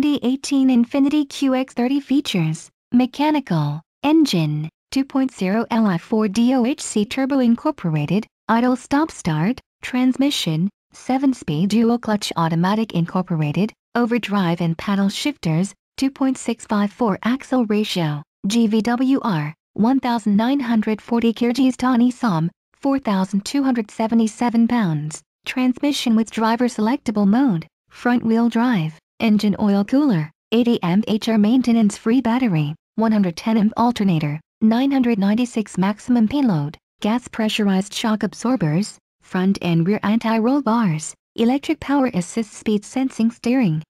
2018 Infiniti QX30 features, mechanical, engine, 2.0 Li4 DOHC turbo incorporated, idle stop start, transmission, 7-speed dual clutch automatic incorporated, overdrive and paddle shifters, 2.654 axle ratio, GVWR, 1940 kgs Tawny Som, 4,277 pounds, transmission with driver selectable mode, front wheel drive, engine oil cooler, 80 Ah maintenance-free battery, 110 amp alternator, 996 maximum payload, gas pressurized shock absorbers, front and rear anti-roll bars, electric power assist speed sensing steering.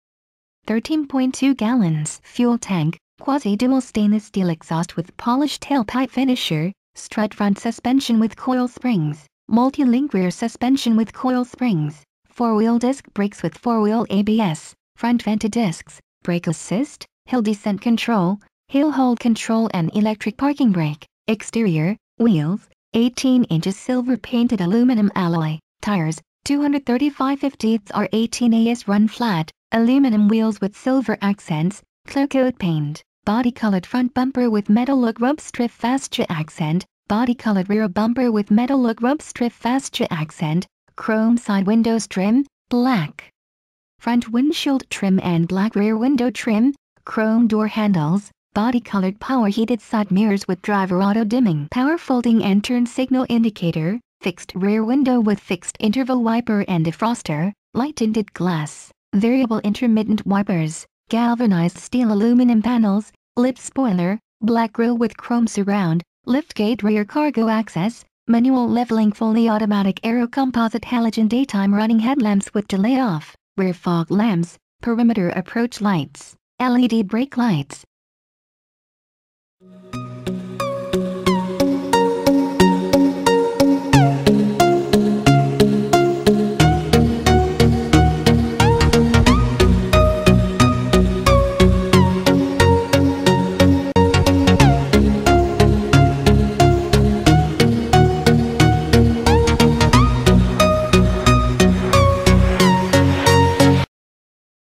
13.2 gallons fuel tank, quasi-dual stainless steel exhaust with polished tailpipe finisher, strut front suspension with coil springs, multi-link rear suspension with coil springs, four-wheel disc brakes with four-wheel ABS, front vented discs, brake assist, hill descent control, hill hold control and electric parking brake, exterior, wheels, 18 inches silver painted aluminum alloy, tires, 235 50 are 18 AS run flat, aluminum wheels with silver accents, clear coat paint, body colored front bumper with metal look rub strip fascia accent, body colored rear bumper with metal look rub strip fascia accent, chrome side windows trim, black front windshield trim and black rear window trim, chrome door handles, body-colored power-heated side mirrors with driver auto-dimming power folding and turn signal indicator, fixed rear window with fixed interval wiper and defroster, light-tinted glass, variable intermittent wipers, galvanized steel aluminum panels, lip spoiler, black grille with chrome surround, liftgate rear cargo access, manual leveling fully automatic aero composite halogen daytime running headlamps with delay off rear fog lamps, perimeter approach lights, LED brake lights,